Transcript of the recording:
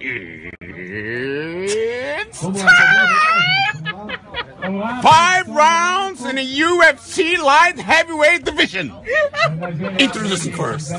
It's time. five rounds in the UFC light heavyweight division. Introducing first.